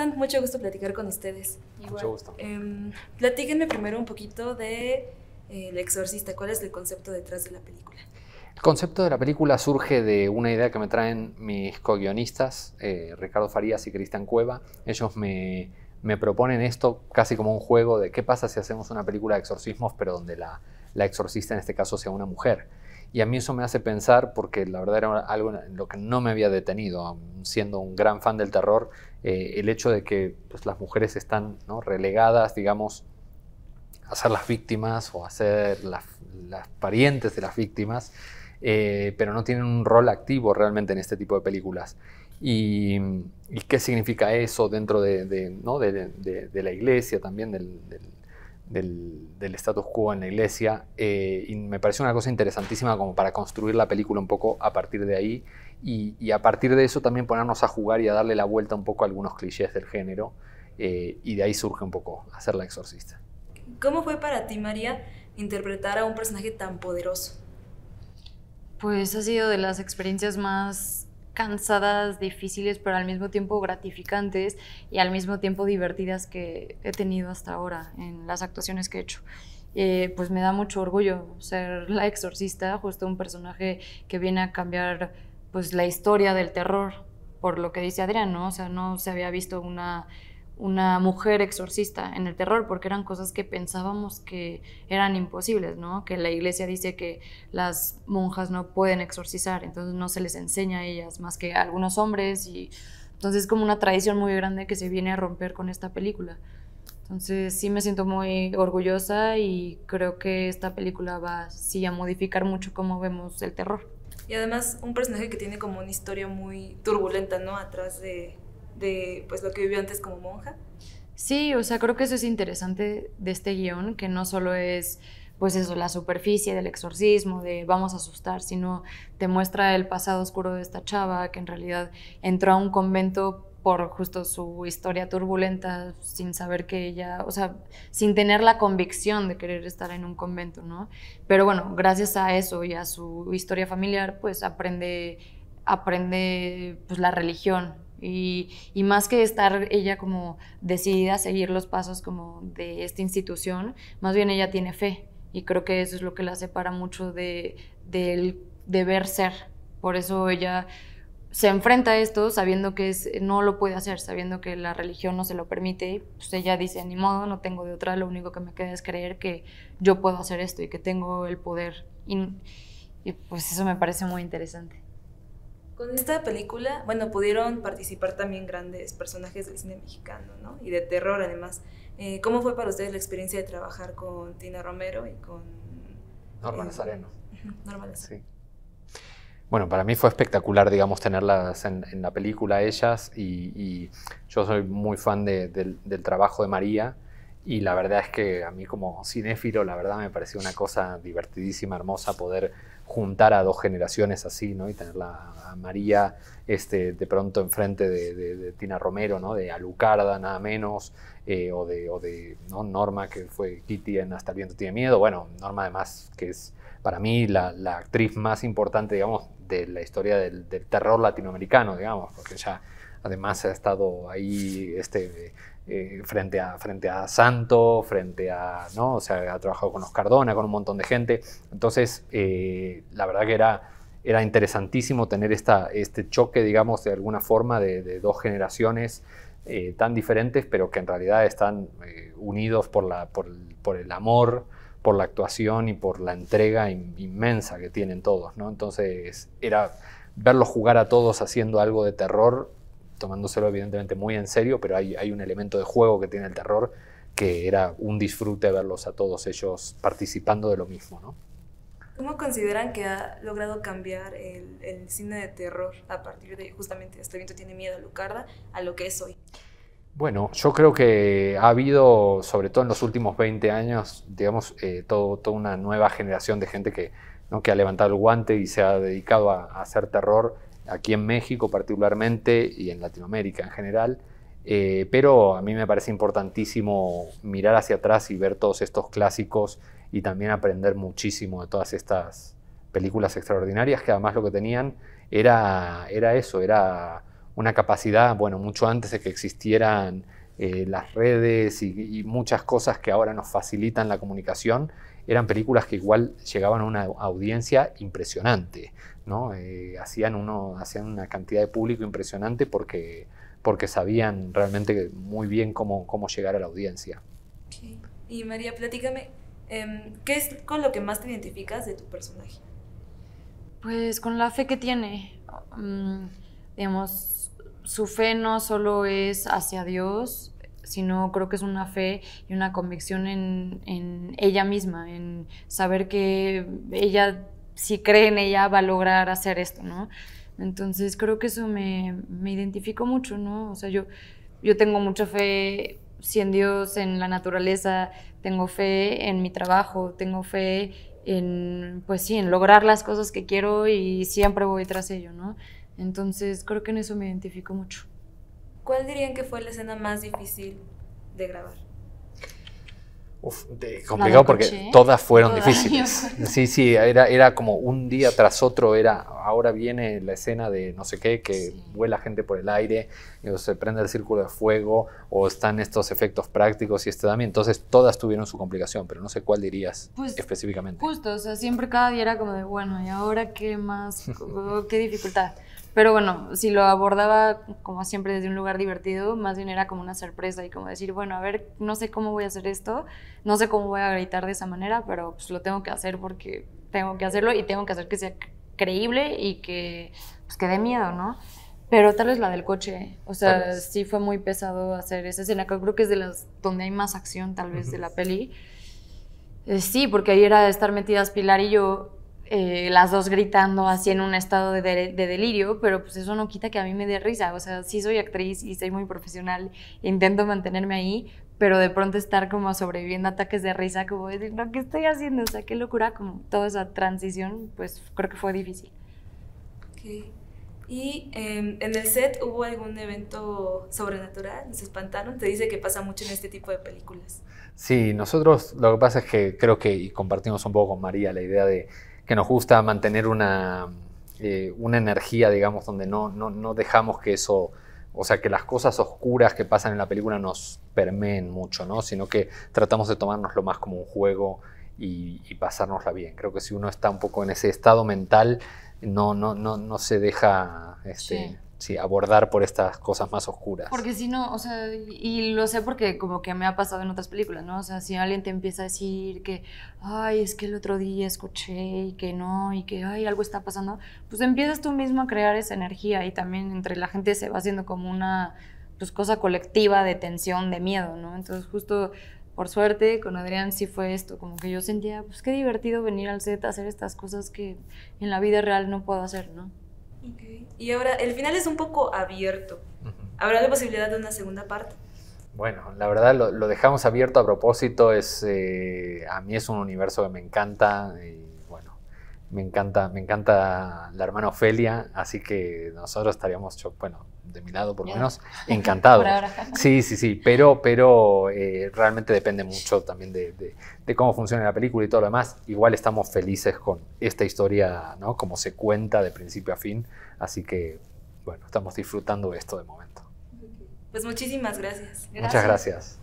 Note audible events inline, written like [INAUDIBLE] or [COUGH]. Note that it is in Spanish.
están? Mucho gusto platicar con ustedes. Mucho gusto. Em, platíquenme primero un poquito de eh, El Exorcista. ¿Cuál es el concepto detrás de la película? El concepto de la película surge de una idea que me traen mis co-guionistas, eh, Ricardo Farías y Cristian Cueva. Ellos me, me, proponen esto casi como un juego de qué pasa si hacemos una película de exorcismos, pero donde la, la exorcista en este caso sea una mujer. Y a mí eso me hace pensar, porque la verdad era algo en lo que no me había detenido, siendo un gran fan del terror, eh, el hecho de que pues, las mujeres están ¿no? relegadas, digamos, a ser las víctimas o a ser las, las parientes de las víctimas, eh, pero no tienen un rol activo realmente en este tipo de películas. ¿Y, qué significa eso dentro de, ¿no? de, de la iglesia también, del del, del, status quo en la iglesia eh, y me pareció una cosa interesantísima como para construir la película un poco a partir de ahí y, y, a partir de eso también ponernos a jugar y a darle la vuelta un poco a algunos clichés del género eh, y de ahí surge un poco hacer la exorcista. ¿Cómo fue para ti, María, interpretar a un personaje tan poderoso? Pues ha sido de las experiencias más cansadas, difíciles, pero al mismo tiempo gratificantes y al mismo tiempo divertidas que he tenido hasta ahora en las actuaciones que he hecho. Eh, pues me da mucho orgullo ser la exorcista, justo un personaje que viene a cambiar pues la historia del terror, por lo que dice Adrián, ¿no? O sea, no se había visto una una mujer exorcista en el terror, porque eran cosas que pensábamos que eran imposibles, ¿no? Que la iglesia dice que las monjas no pueden exorcizar, entonces no se les enseña a ellas más que a algunos hombres y entonces es como una tradición muy grande que se viene a romper con esta película. Entonces sí me siento muy orgullosa y creo que esta película va sí a modificar mucho cómo vemos el terror. Y además un personaje que tiene como una historia muy turbulenta, ¿no? Atrás de, de pues lo que vivió antes como monja. Sí, o sea, creo que eso es interesante de este guion, que no solo es pues eso, la superficie del exorcismo, de vamos a asustar, sino te muestra el pasado oscuro de esta chava, que en realidad entró a un convento por justo su historia turbulenta, sin saber que ella, o sea, sin tener la convicción de querer estar en un convento, ¿no? Pero bueno, gracias a eso y a su historia familiar, pues aprende, aprende pues la religión, y, y, más que estar ella como decidida a seguir los pasos como de esta institución, más bien ella tiene fe y creo que eso es lo que la separa mucho de, de, deber ser. Por eso ella se enfrenta a esto sabiendo que es, no lo puede hacer, sabiendo que la religión no se lo permite, pues ella dice, ni modo, no tengo de otra, lo único que me queda es creer que yo puedo hacer esto y que tengo el poder. Y, y pues eso me parece muy interesante. Con esta película, bueno, pudieron participar también grandes personajes del cine mexicano, ¿no? Y de terror además. Eh, ¿Cómo fue para ustedes la experiencia de trabajar con Tina Romero y con... Norma eh, Nazareno. Norma Nazareno. Sí. Bueno, para mí fue espectacular, digamos, tenerlas en, en la película ellas y, y, yo soy muy fan de, de, del trabajo de María y la verdad es que a mí como cinéfilo, la verdad me pareció una cosa divertidísima, hermosa poder juntar a dos generaciones así, ¿no? Y tenerla a María este, de pronto enfrente de, Tina Romero, ¿no? De Alucarda, nada menos, eh, o de, o de ¿no? Norma, que fue Kitty en Hasta el viento tiene miedo. Bueno, Norma además, que es para mí la, la actriz más importante, digamos, de la historia del, del, terror latinoamericano, digamos, porque ella además ha estado ahí este, eh, frente, a, frente a Santo, frente a, ¿no? O sea, ha trabajado con los Cardona, con un montón de gente. Entonces, eh, la verdad que era, era interesantísimo tener esta, este choque, digamos, de alguna forma, de, dos generaciones eh, tan diferentes, pero que en realidad están unidos por, la, por, el, por, el, amor, por la actuación y por la entrega in, inmensa que tienen todos, ¿no? Entonces, era verlos jugar a todos haciendo algo de terror tomándoselo evidentemente muy en serio, pero hay, hay, un elemento de juego que tiene el terror que era un disfrute verlos a todos ellos participando de lo mismo. ¿no? ¿Cómo consideran que ha logrado cambiar el, el cine de terror a partir de justamente Este viento tiene miedo a Lucarda a lo que es hoy? Bueno, yo creo que ha habido, sobre todo en los últimos 20 años, digamos, eh, todo, toda una nueva generación de gente que, ¿no? que ha levantado el guante y se ha dedicado a, a hacer terror aquí en México particularmente y en Latinoamérica en general. Eh, pero a mí me parece importantísimo mirar hacia atrás y ver todos estos clásicos y también aprender muchísimo de todas estas películas extraordinarias que además lo que tenían era, era eso, era una capacidad, bueno, mucho antes de que existieran eh, las redes y, muchas cosas que ahora nos facilitan la comunicación, eran películas que igual llegaban a una audiencia impresionante, ¿no? Eh, hacían, uno, hacían una cantidad de público impresionante porque, porque sabían realmente muy bien cómo, cómo llegar a la audiencia. Y María, platícame, em, ¿qué es con lo que más te identificas de tu personaje? Pues con la fe que tiene. Mm, digamos, su fe no solo es hacia Dios, sino creo que es una fe y una convicción en, en ella misma, en saber que ella, si cree en ella, va a lograr hacer esto, ¿no? Entonces creo que eso me, me identificó mucho, ¿no? O sea, yo, yo tengo mucha fe si en Dios, en la naturaleza, tengo fe en mi trabajo, tengo fe en, pues sí, en lograr las cosas que quiero y siempre voy tras ello, ¿no? Entonces creo que en eso me identifico mucho. ¿Cuál dirían que fue la escena más difícil de grabar? Uf, complicado porque todas fueron difíciles. [LAUGHS] Sí, sí, era, era como un día tras otro, era ahora viene la escena de no sé qué, que vuela gente por el aire, o se prende el círculo de fuego, o están estos efectos prácticos y este también. Entonces todas tuvieron su complicación, pero no sé cuál dirías pues, específicamente. Justo, o sea, siempre cada día era como de, bueno, ¿y ahora qué más? [LAUGHS] ¿Qué dificultad? Pero bueno, si lo abordaba como siempre desde un lugar divertido, más bien era como una sorpresa y como decir, bueno, a ver, no sé cómo voy a hacer esto, no sé cómo voy a gritar de esa manera, pero pues lo tengo que hacer porque tengo que hacerlo y tengo que hacer que sea creíble y que, pues, que dé miedo, ¿no? Pero tal vez la del coche, o sea, sí fue muy pesado hacer esa escena, creo que es de las donde hay más acción tal vez de la peli. Eh, sí, porque ahí era estar metidas Pilar y yo eh, las dos gritando así en un estado de, delirio, pero pues eso no quita que a mí me dé risa. O sea, sí soy actriz y soy muy profesional, intento mantenerme ahí, pero de pronto estar como sobreviviendo ataques de risa, como decir, no, ¿qué estoy haciendo? O sea, qué locura, como toda esa transición, pues creo que fue difícil. ¿Y em, en el set hubo algún evento sobrenatural? ¿Se espantaron? Te dice que pasa mucho en este tipo de películas. Sí, nosotros lo que pasa es que creo que, y compartimos un poco con María la idea de que nos gusta mantener una, eh, una energía, digamos, donde no, no, dejamos que eso, o sea, que las cosas oscuras que pasan en la película nos permeen mucho, ¿no? Sino que tratamos de tomárnoslo más como un juego y, y pasárnosla bien. Creo que si uno está un poco en ese estado mental, no, no, no, no se deja este, abordar por estas cosas más oscuras. Porque si no, o sea, y lo sé porque como que me ha pasado en otras películas, ¿no? O sea, si alguien te empieza a decir que, ay, es que el otro día escuché y que no, y que, ay, algo está pasando, pues empiezas tú mismo a crear esa energía y también entre la gente se va haciendo como una, pues, cosa colectiva de tensión, de miedo, ¿no? Entonces justo... Por suerte, con Adrián sí fue esto, como que yo sentía, pues qué divertido venir al set a hacer estas cosas que en la vida real no puedo hacer, ¿no? Y ahora, el final es un poco abierto. ¿Habrá la posibilidad de una segunda parte? Bueno, la verdad lo, dejamos abierto a propósito. Es, eh, a mí es un universo que me encanta. Y bueno, me encanta, me encanta la hermana Ofelia, así que nosotros estaríamos, bueno, de mi lado por lo menos, [LAUGHS] [LAUGHS] encantados. [LAUGHS] Sí, sí, sí, pero, pero eh, realmente depende mucho también de, de, cómo funciona la película y todo lo demás. Igual estamos felices con esta historia, ¿no? Como se cuenta de principio a fin, así que, bueno, estamos disfrutando esto de momento. Pues muchísimas gracias. Muchas gracias.